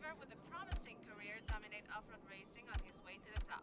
driver with a promising career dominate off-road racing on his way to the top.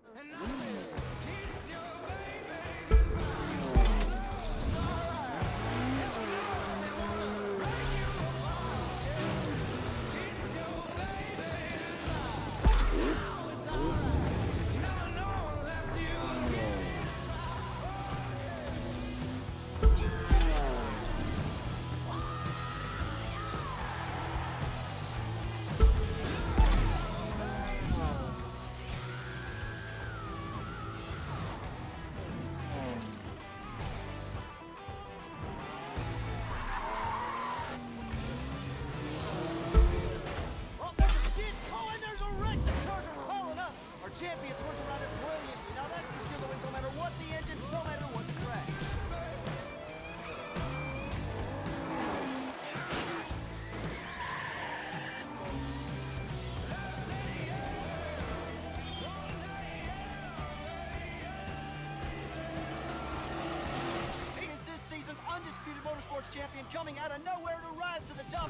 motorsports champion coming out of nowhere to rise to the top.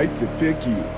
right to pick you.